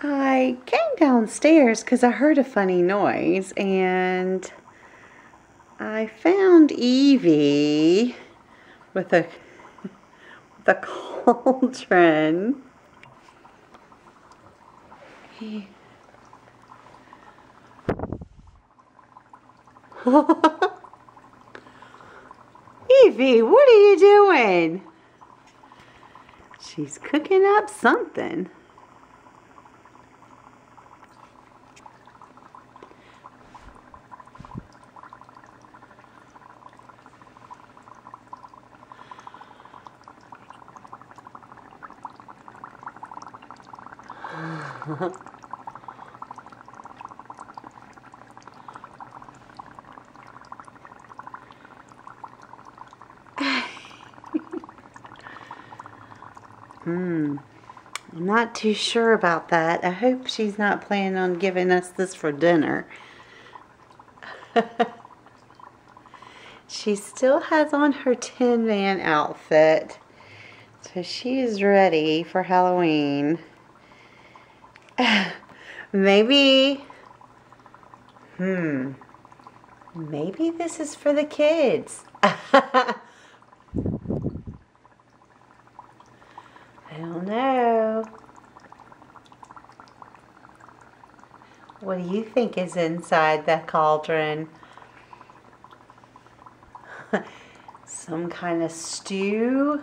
I came downstairs because I heard a funny noise and I found Eevee with a with a cauldron. Eevee, what are you doing? She's cooking up something. Hmm. I'm not too sure about that. I hope she's not planning on giving us this for dinner. she still has on her Tin Man outfit. So she is ready for Halloween. Maybe, hmm, maybe this is for the kids. I don't know. What do you think is inside the cauldron? Some kind of stew?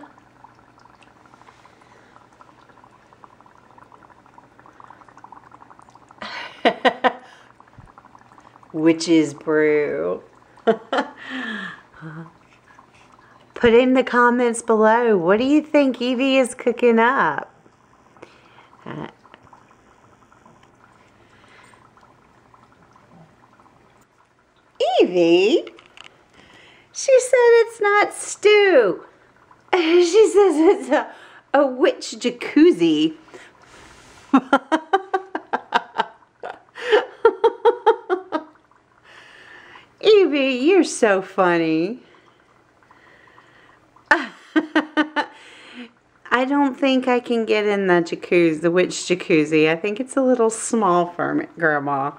Witch's brew. Put in the comments below. What do you think Eevee is cooking up? Uh, Eevee? She said it's not stew. She says it's a, a witch jacuzzi. Eevee, you're so funny. I don't think I can get in the jacuzzi, the witch jacuzzi. I think it's a little small for me, Grandma.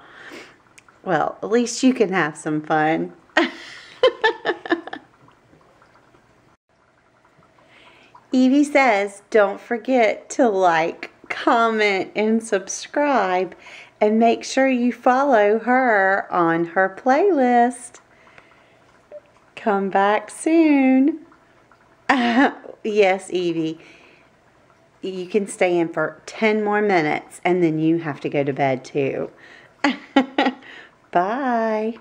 Well, at least you can have some fun. Eevee says, don't forget to like, comment, and subscribe. And make sure you follow her on her playlist. Come back soon. yes, Eevee. You can stay in for 10 more minutes and then you have to go to bed too. Bye.